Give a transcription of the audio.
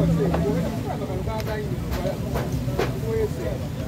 我这有个地方，那个刚才那个，我我也试了。